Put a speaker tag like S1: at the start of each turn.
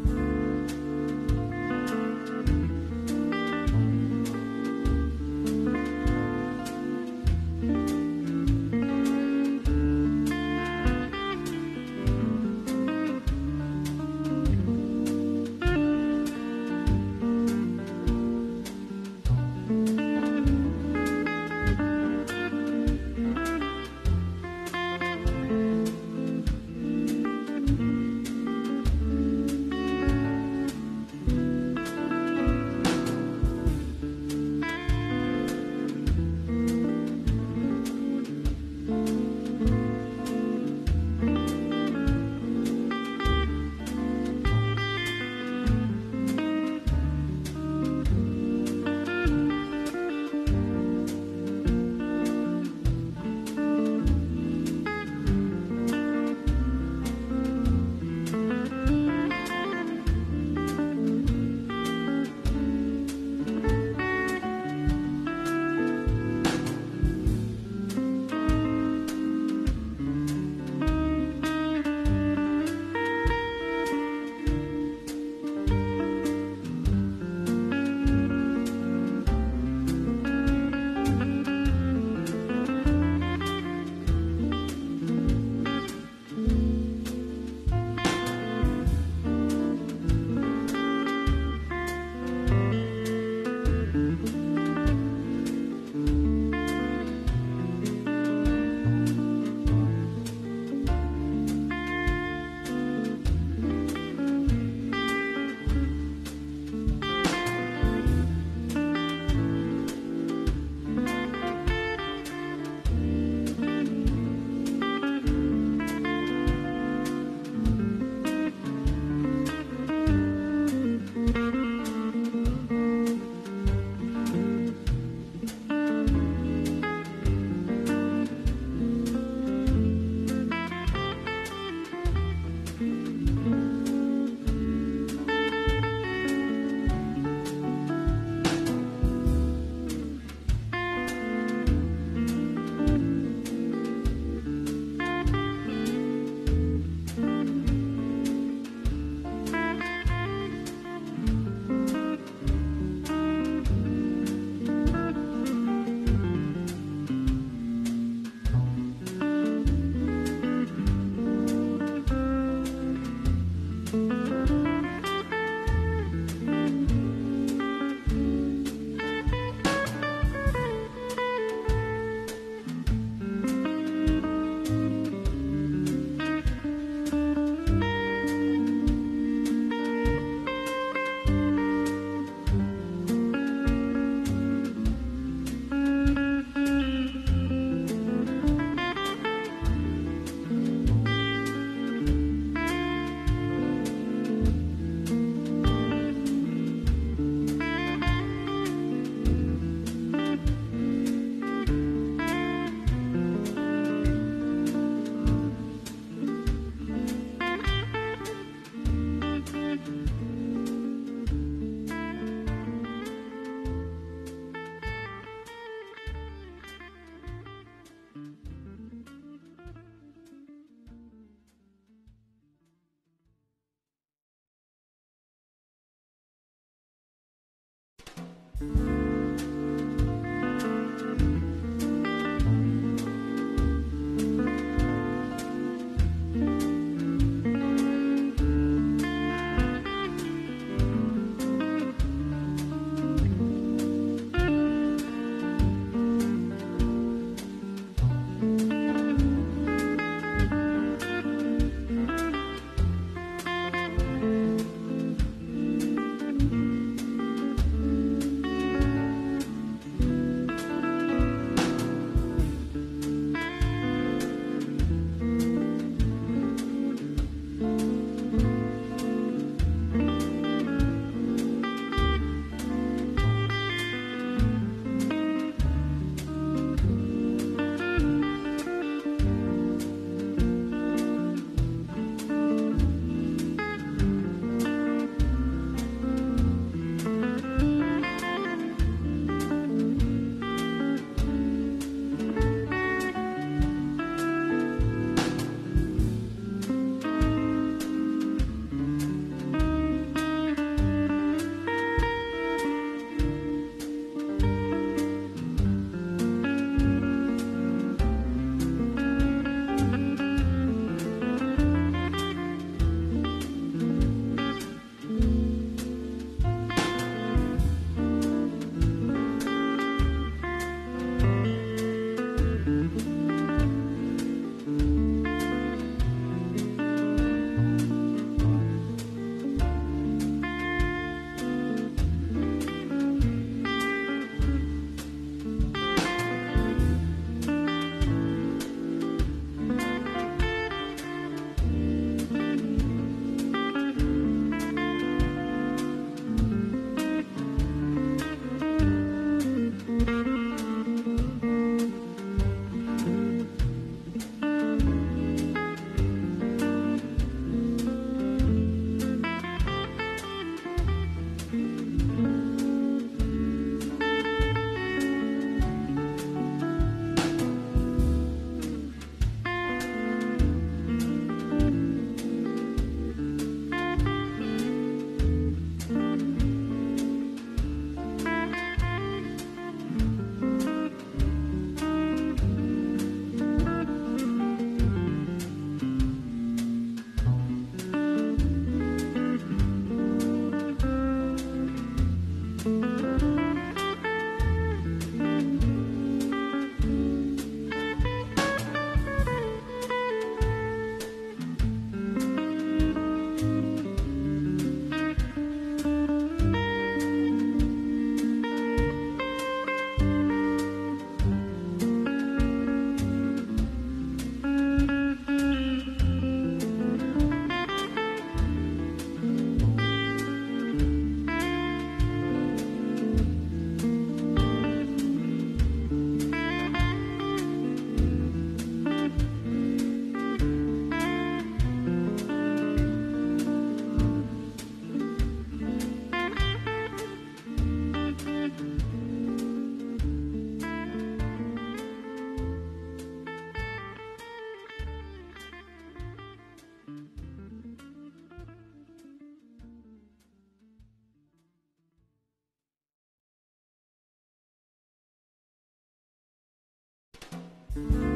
S1: Thank you. Música Thank you. thank you